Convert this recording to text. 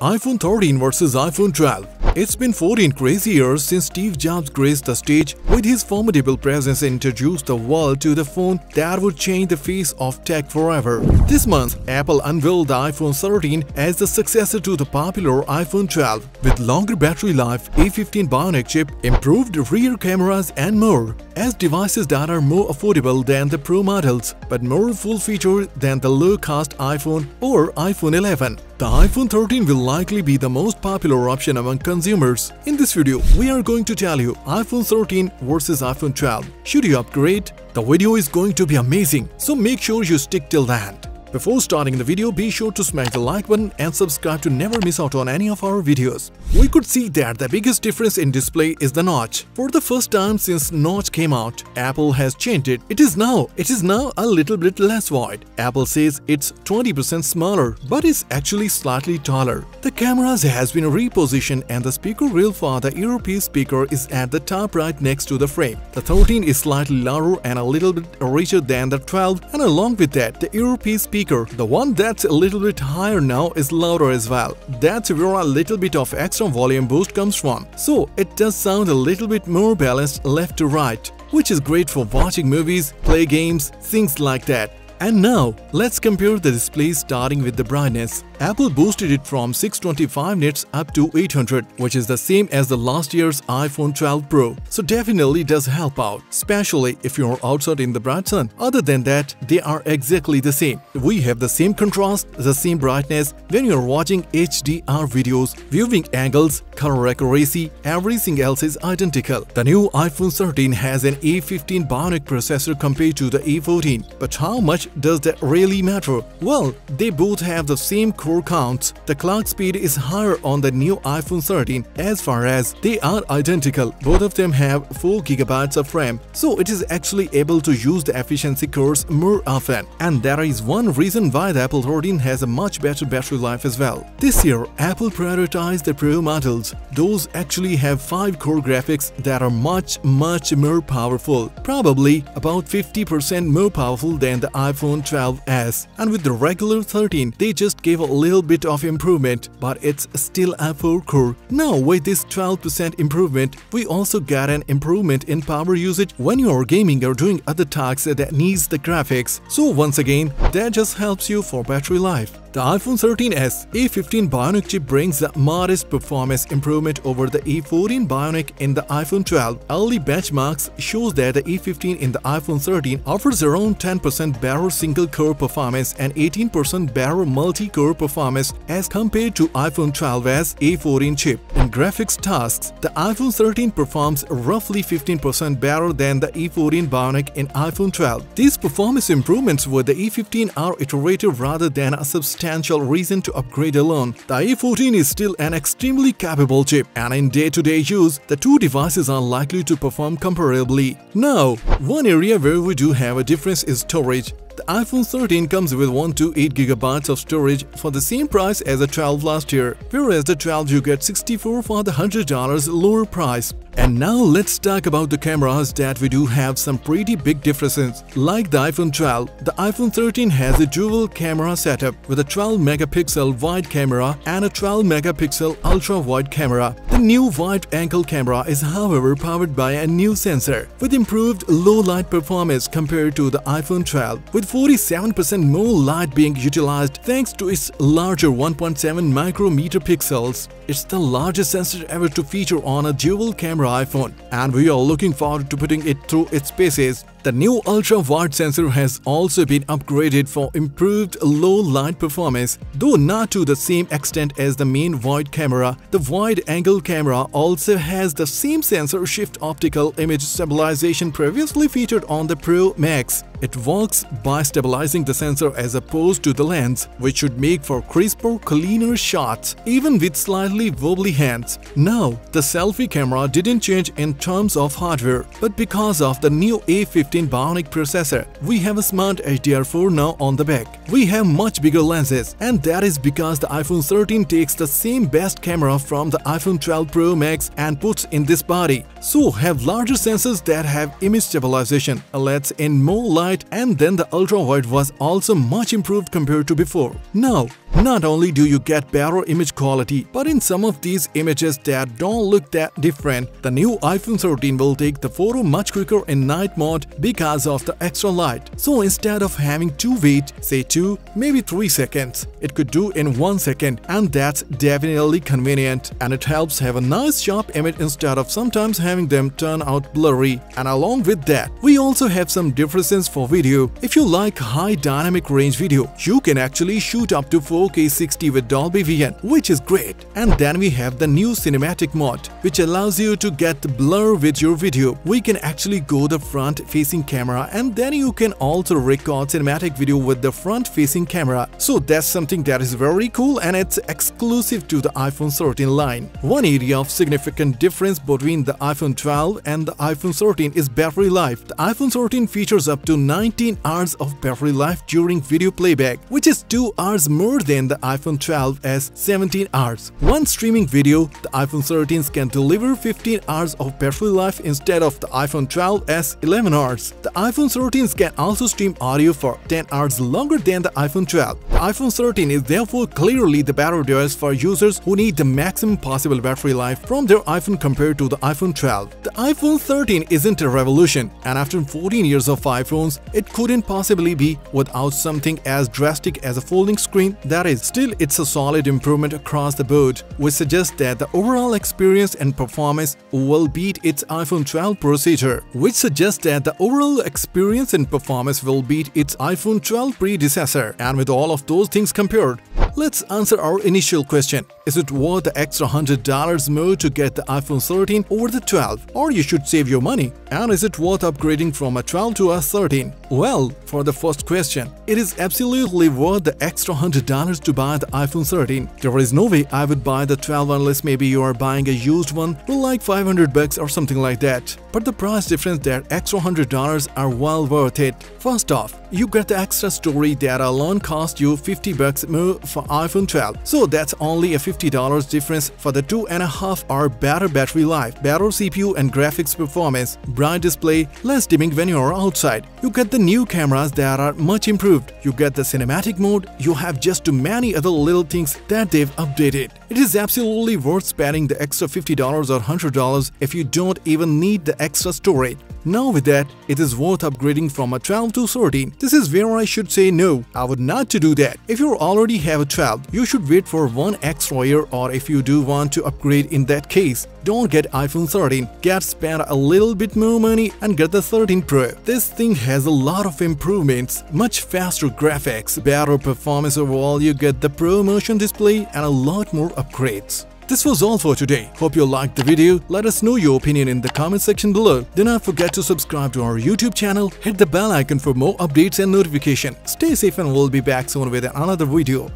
iPhone 13 versus iPhone 12. It's been 14 crazy years since Steve Jobs graced the stage with his formidable presence and introduced the world to the phone that would change the face of tech forever. This month, Apple unveiled the iPhone 13 as the successor to the popular iPhone 12 with longer battery life, A15 Bionic chip, improved rear cameras and more as devices that are more affordable than the Pro models but more full-featured than the low-cost iPhone or iPhone 11. The iPhone 13 will likely be the most popular option among consumers. In this video, we are going to tell you iPhone 13 versus iPhone 12. Should you upgrade? The video is going to be amazing, so make sure you stick till the end. Before starting the video, be sure to smash the like button and subscribe to never miss out on any of our videos. We could see that the biggest difference in display is the notch. For the first time since notch came out, Apple has changed it. It is now, it is now a little bit less wide. Apple says it's 20% smaller, but is actually slightly taller. The cameras has been repositioned and the speaker rail for the earpiece speaker is at the top right next to the frame. The 13 is slightly larger and a little bit richer than the 12 and along with that, the earpiece speaker speaker. The one that's a little bit higher now is louder as well. That's where a little bit of extra volume boost comes from. So it does sound a little bit more balanced left to right, which is great for watching movies, play games, things like that. And now, let's compare the display starting with the brightness. Apple boosted it from 625 nits up to 800, which is the same as the last year's iPhone 12 Pro. So definitely does help out, especially if you're outside in the bright sun. Other than that, they are exactly the same. We have the same contrast, the same brightness when you're watching HDR videos, viewing angles, color accuracy, everything else is identical. The new iPhone 13 has an A15 Bionic processor compared to the A14. But how much does that really matter? Well, they both have the same core counts, the clock speed is higher on the new iPhone 13 as far as they are identical. Both of them have 4GB of RAM, so it is actually able to use the efficiency cores more often. And there is one reason why the Apple 13 has a much better battery life as well. This year, Apple prioritized the Pro models. Those actually have 5 core graphics that are much much more powerful, probably about 50% more powerful than the iPhone 12s. And with the regular 13, they just gave a little bit of improvement, but it's still a 4-core. Now with this 12% improvement, we also got an improvement in power usage when you're gaming or doing other tasks that needs the graphics. So once again, that just helps you for battery life. The iPhone 13s A15 Bionic chip brings a modest performance improvement over the A14 Bionic in the iPhone 12. Early benchmarks shows that the A15 in the iPhone 13 offers around 10% better single-core performance and 18% better multi-core performance as compared to iPhone 12s A14 chip. In graphics tasks, the iPhone 13 performs roughly 15% better than the A14 Bionic in iPhone 12. These performance improvements with the A15 are iterative rather than a substantial substantial reason to upgrade alone. The A14 is still an extremely capable chip and in day-to-day -day use, the two devices are likely to perform comparably. Now, one area where we do have a difference is storage. The iPhone 13 comes with 1 to 8 GB of storage for the same price as the 12 last year, whereas the 12 you get 64 for the $100 lower price. And now let's talk about the cameras that we do have some pretty big differences. Like the iPhone 12, the iPhone 13 has a dual camera setup with a 12 megapixel wide camera and a 12 megapixel ultra wide camera. The new wide angle camera is however powered by a new sensor with improved low light performance compared to the iPhone 12 with 47% more light being utilized thanks to its larger 1.7 micrometer pixels. It's the largest sensor ever to feature on a dual camera iPhone and we are looking forward to putting it through its paces. The new ultra-wide sensor has also been upgraded for improved low-light performance, though not to the same extent as the main wide camera. The wide-angle camera also has the same sensor shift optical image stabilization previously featured on the Pro Max. It works by stabilizing the sensor as opposed to the lens, which should make for crisper, cleaner shots, even with slightly wobbly hands. Now, the selfie camera didn't change in terms of hardware, but because of the new A50 15 Bionic processor. We have a smart HDR4 now on the back. We have much bigger lenses and that is because the iPhone 13 takes the same best camera from the iPhone 12 Pro Max and puts in this body. So have larger sensors that have image stabilization, lets in more light and then the ultra-wide was also much improved compared to before. Now, Not only do you get better image quality, but in some of these images that don't look that different, the new iPhone 13 will take the photo much quicker in night mode because of the extra light. So instead of having to wait, say 2, maybe 3 seconds, it could do in 1 second and that's definitely convenient and it helps have a nice sharp image instead of sometimes having them turn out blurry. And along with that, we also have some differences for video. If you like high dynamic range video, you can actually shoot up to 4K 60 with Dolby Vision, which is great. And then we have the new cinematic mode, which allows you to get blur with your video. We can actually go the front facing camera and then you can also record cinematic video with the front facing camera. So that's something that is very cool and it's exclusive to the iPhone 13 line. One area of significant difference between the iPhone 12 and the iPhone 13 is battery life. The iPhone 13 features up to 19 hours of battery life during video playback, which is 2 hours more than the iPhone 12 as 17 hours. One streaming video, the iPhone 13s can deliver 15 hours of battery life instead of the iPhone 12 as 11 hours. The iPhone 13 can also stream audio for 10 hours longer than the iPhone 12. The iPhone 13 is therefore clearly the better device for users who need the maximum possible battery life from their iPhone compared to the iPhone 12. The iPhone 13 isn't a revolution and after 14 years of iPhones, it couldn't possibly be without something as drastic as a folding screen that is still it's a solid improvement across the board, which suggests that the overall experience and performance will beat its iPhone 12 processor, which suggests that the overall experience and performance will beat its iPhone 12 predecessor. And with all of those things compared, let's answer our initial question. Is it worth the extra $100 more to get the iPhone 13 over the 12? Or you should save your money? And is it worth upgrading from a 12 to a 13? Well, for the first question, it is absolutely worth the extra $100 to buy the iPhone 13. There is no way I would buy the 12 unless maybe you are buying a used one for like 500 bucks or something like that. But the price difference that extra $100 are well worth it. First off, you get the extra storage that alone cost you 50 bucks more for iPhone 12. So that's only a $50 difference for the 2.5 hour better battery life, better CPU and graphics performance, bright display, less dimming when you're outside. You get the new cameras that are much improved. You get the cinematic mode. You have just too many other little things that they've updated. It is absolutely worth spending the extra $50 or $100 if you don't even need the extra storage. Now with that, it is worth upgrading from a 12 to 13. This is where I should say no, I would not to do that. If you already have a 12, you should wait for one extra year or if you do want to upgrade in that case, don't get iPhone 13, get spend a little bit more money and get the 13 Pro. This thing has a lot of improvements, much faster graphics, better performance overall, you get the ProMotion display and a lot more upgrades. This was all for today. Hope you liked the video. Let us know your opinion in the comment section below. Do not forget to subscribe to our YouTube channel. Hit the bell icon for more updates and notification. Stay safe and we'll be back soon with another video.